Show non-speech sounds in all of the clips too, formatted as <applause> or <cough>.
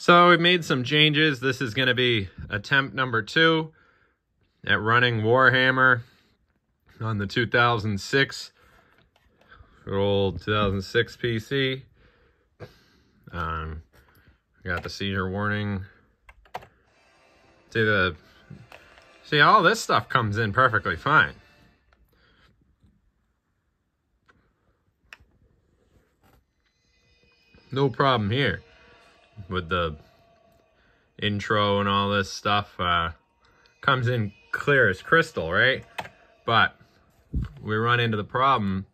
So we made some changes. This is going to be attempt number two at running Warhammer on the 2006 old 2006 PC. Um, got the seizure warning. See the see all this stuff comes in perfectly fine. No problem here with the intro and all this stuff. Uh, comes in clear as crystal, right? But we run into the problem.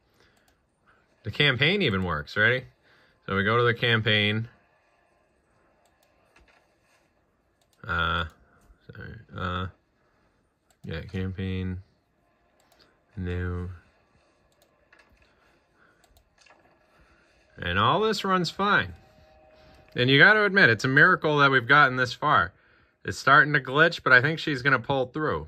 The campaign even works, ready? So we go to the campaign. Uh, sorry. Uh, yeah, campaign. New. And all this runs fine. And you got to admit, it's a miracle that we've gotten this far. It's starting to glitch, but I think she's going to pull through.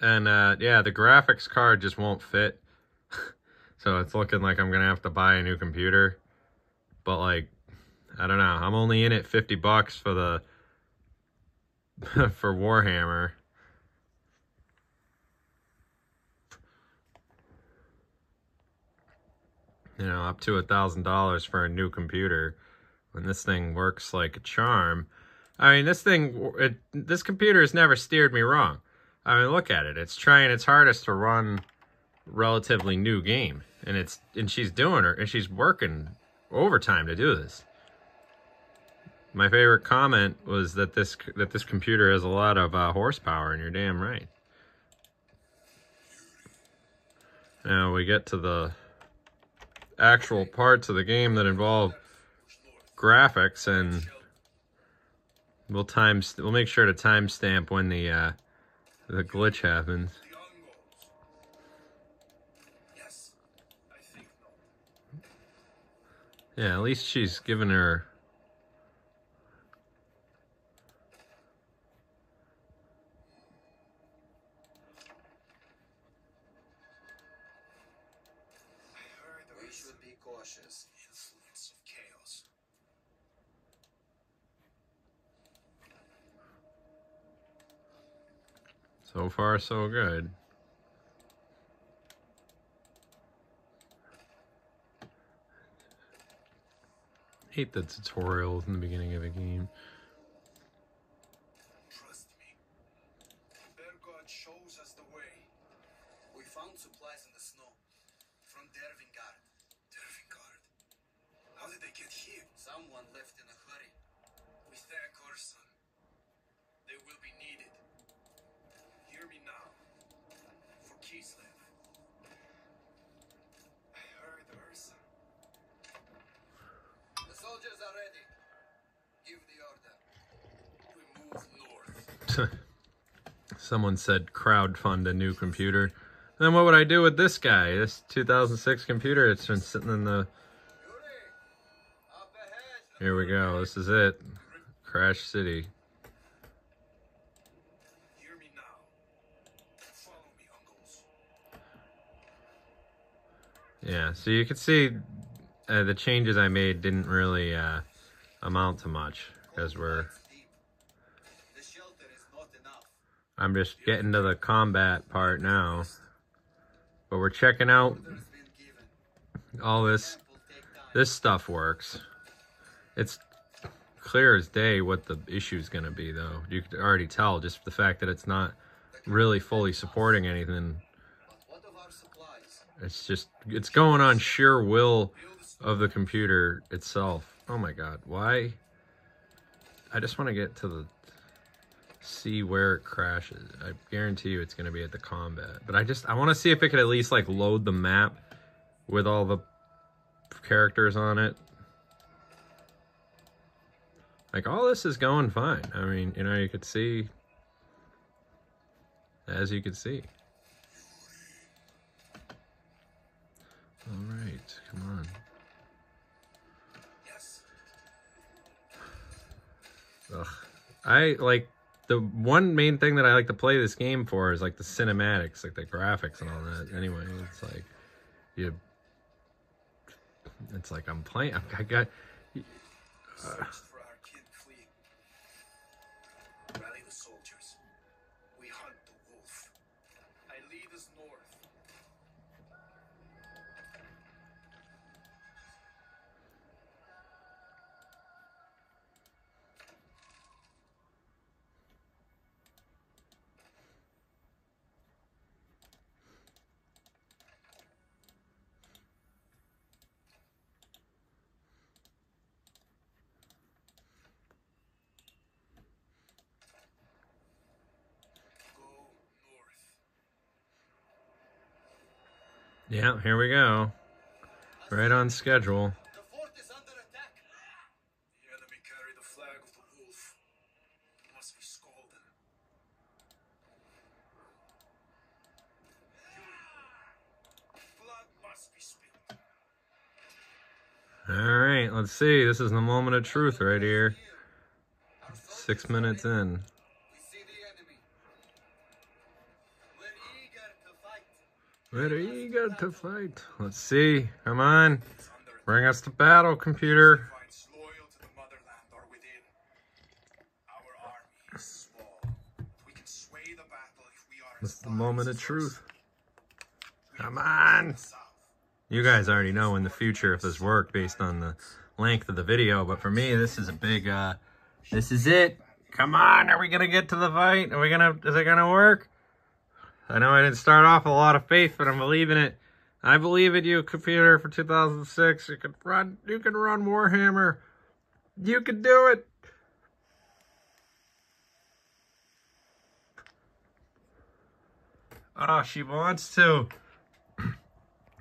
And uh, yeah, the graphics card just won't fit. <laughs> so it's looking like I'm going to have to buy a new computer. But like, I don't know. I'm only in it 50 bucks for the <laughs> for Warhammer. You know, up to a thousand dollars for a new computer when this thing works like a charm. I mean, this thing, it, this computer has never steered me wrong. I mean, look at it. It's trying its hardest to run relatively new game, and it's and she's doing her and she's working overtime to do this. My favorite comment was that this that this computer has a lot of uh, horsepower, and you're damn right. Now we get to the actual parts of the game that involve graphics, and we'll time we'll make sure to timestamp when the uh, the glitch happens. Yeah, at least she's given her cautious. Influence of chaos. So far, so good. hate the tutorials in the beginning of a game. Trust me. Bear God shows us the way. We found supplies in the snow from Dervingard. Dervingard? How did they get here? Someone left in a hurry. We thank Ursun. They will be needed. Hear me now. For Kislev. I heard Ursa. The soldiers are ready. Give the order. We move north. <laughs> Someone said crowdfund a new computer. Then what would I do with this guy? This 2006 computer, it's been sitting in the... Yuri! Up ahead! Here we go, this is it. Crash City. Hear me now. Follow me, uncles. Yeah, so you can see uh, the changes I made didn't really uh, amount to much because we're The shelter is not enough. I'm just getting to the combat part now. But we're checking out Orders been given. all this Camp will take time. this stuff works. It's clear as day what the issue is going to be though. You could already tell just the fact that it's not really fully supporting anything. It's just it's going on sheer will of the computer itself. Oh my god, why? I just want to get to the see where it crashes. I guarantee you it's going to be at the combat. But I just I want to see if it could at least like load the map with all the characters on it. Like all this is going fine. I mean, you know, you could see as you could see. All right, come on. Yes. Ugh. I like the one main thing that I like to play this game for is like the cinematics, like the graphics and all that. Anyway, it's like you. It's like I'm playing. I got Searched Us north. Yeah, here we go. Right on schedule. All right, let's see. This is the moment of truth right here. Six minutes in. Ready, eager to fight. Let's see. Come on. Bring us to battle, computer. This is the moment of truth. Come on. You guys already know in the future if this worked based on the length of the video, but for me, this is a big, uh, this is it. Come on, are we gonna get to the fight? Are we gonna, is it gonna work? I know I didn't start off with a lot of faith, but I'm believing it. I believe in you, computer, for 2006. You can run, you can run Warhammer. You can do it. Oh, she wants to.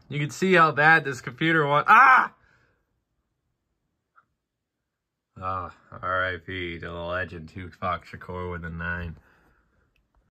You can see how bad this computer was. Ah! Ah, R.I.P. to the legend Tupac Shakur with a nine.